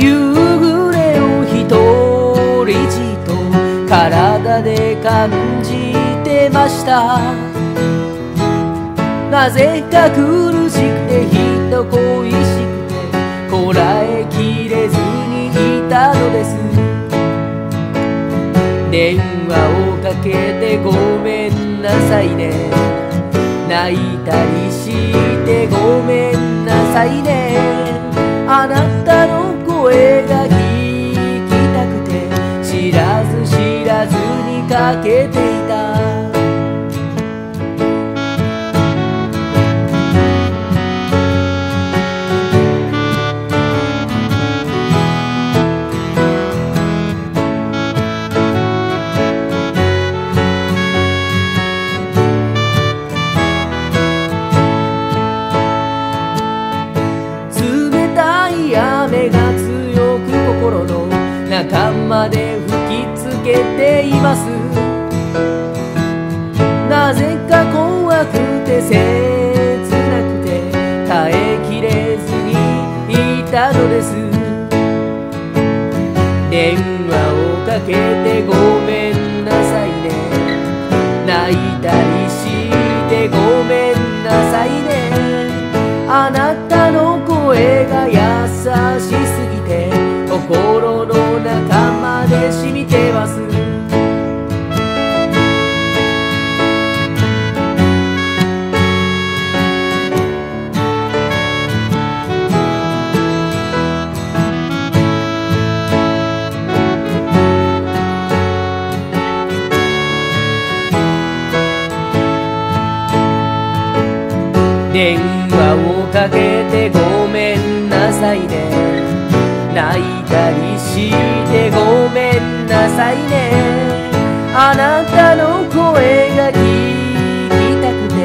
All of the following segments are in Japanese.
夕暮れを一人じと体で感じてました。なぜか苦しくて人恋しくてこらえきれずにいたのです。電話をかけてごめんなさいね。泣いたりしてごめんなさいね。あなたかけていた。冷たい雨が強く心の中まで吹きつけています。切なくて耐えきれずにいたのです。電話をかけてご電話をかけてごめんなさいね。泣いたりしてごめんなさいね。あなたの声が聞きたくて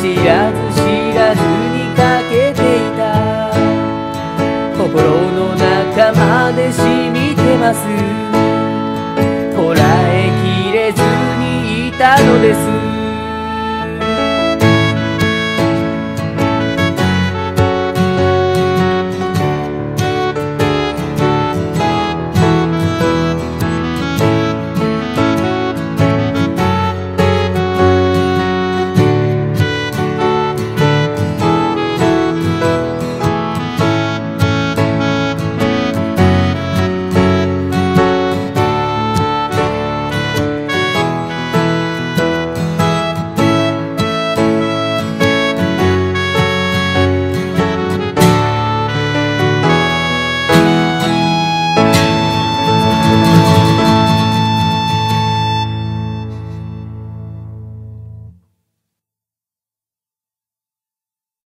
知らず知らずにかけていた。心の中まで染みてます。